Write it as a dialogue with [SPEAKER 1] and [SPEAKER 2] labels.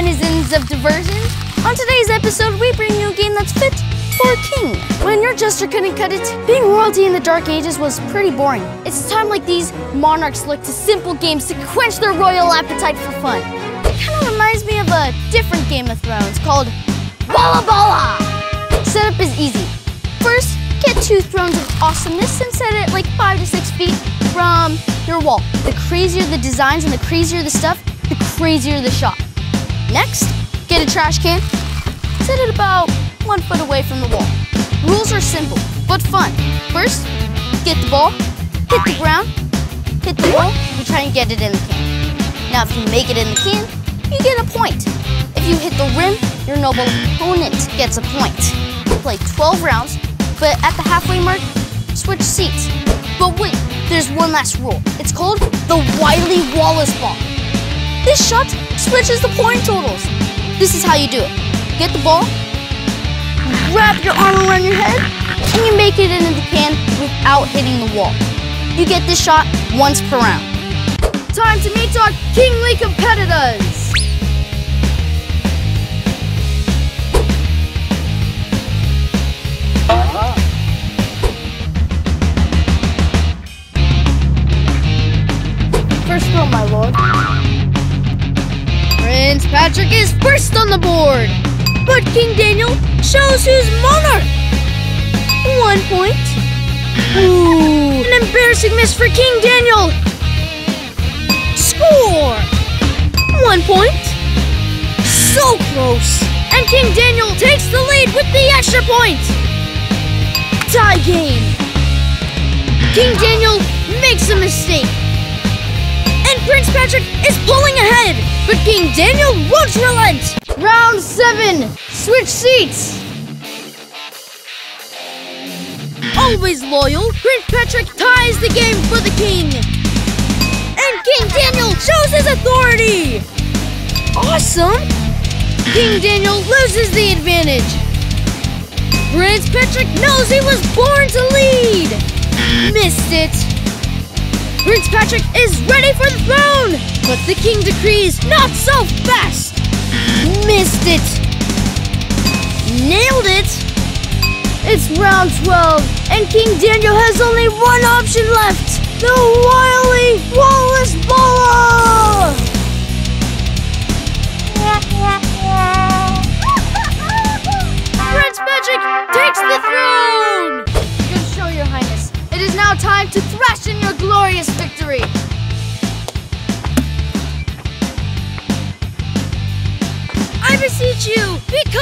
[SPEAKER 1] denizens of diversion. On today's episode, we bring you a game that's fit for a king. When your jester couldn't cut it, being royalty in the Dark Ages was pretty boring. It's a time like these, monarchs look to simple games to quench their royal appetite for fun. It kind of reminds me of a different Game of Thrones called Wallaballa. Setup is easy. First, get two thrones of awesomeness and set it like five to six feet from your wall. The crazier the designs and the crazier the stuff, the crazier the shot. Next, get a trash can, set it about one foot away from the wall. Rules are simple, but fun. First, get the ball, hit the ground, hit the wall, and try and get it in the can. Now, if you make it in the can, you get a point. If you hit the rim, your noble opponent gets a point. Play 12 rounds, but at the halfway mark, switch seats. But wait, there's one last rule. It's called the Wiley Wallace ball. This shot switches the point totals. This is how you do it. Get the ball, wrap your arm around your head, and you make it into the can without hitting the wall. You get this shot once per round. Time to meet our kingly competitors! First throw, my lord. Patrick is first on the board. But King Daniel shows who's monarch. One point. Ooh, an embarrassing miss for King Daniel. Score. One point. So close. And King Daniel takes the lead with the extra point. Tie game. King Daniel makes a mistake. And Prince Patrick is pulling ahead, King Daniel won't relent. Round seven, switch seats. Always loyal, Prince Patrick ties the game for the king. And King Daniel shows his authority. Awesome. King Daniel loses the advantage. Prince Patrick knows he was born to lead. Missed it. Prince Patrick is ready for the throne, but the king decrees not so fast. Missed it. Nailed it. It's round 12, and King Daniel has only one option left. The wily Wallace you, become